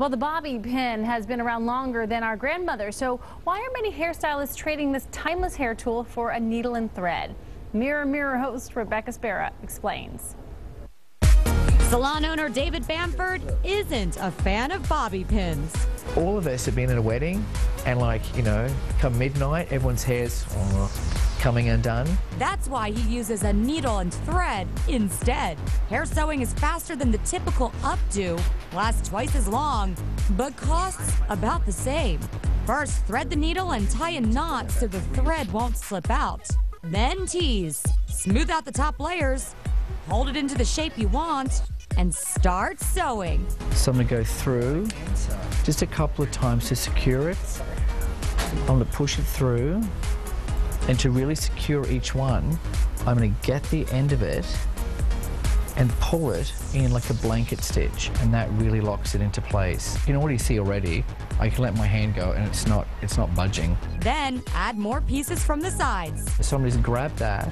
Well, the bobby pin has been around longer than our grandmother, so why are many hairstylists trading this timeless hair tool for a needle and thread? Mirror Mirror host Rebecca Spera explains. Salon owner David Bamford isn't a fan of bobby pins. All of us have been at a wedding and like, you know, come midnight, everyone's hair's oh, coming undone. That's why he uses a needle and thread instead. Hair sewing is faster than the typical updo, lasts twice as long, but costs about the same. First, thread the needle and tie a knot so the thread won't slip out. Then tease. Smooth out the top layers, hold it into the shape you want, and start sewing. So I'm going to go through just a couple of times to secure it. I'm going to push it through. And to really secure each one, I'm going to get the end of it and pull it in like a blanket stitch and that really locks it into place. You can already see already, I can let my hand go and it's not, it's not budging. Then add more pieces from the sides. So I'm just grab that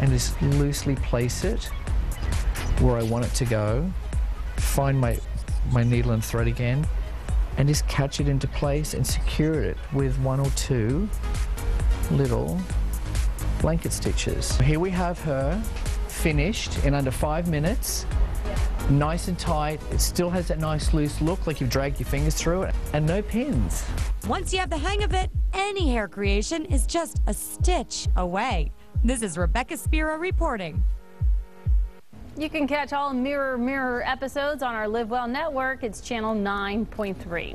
and just loosely place it where I want it to go, find my, my needle and thread again, and just catch it into place and secure it with one or two little blanket stitches. Here we have her finished in under five minutes. Nice and tight. It still has that nice loose look like you've dragged your fingers through it and no pins. Once you have the hang of it, any hair creation is just a stitch away. This is Rebecca Spera reporting. You can catch all Mirror Mirror episodes on our Live Well network. It's channel 9.3.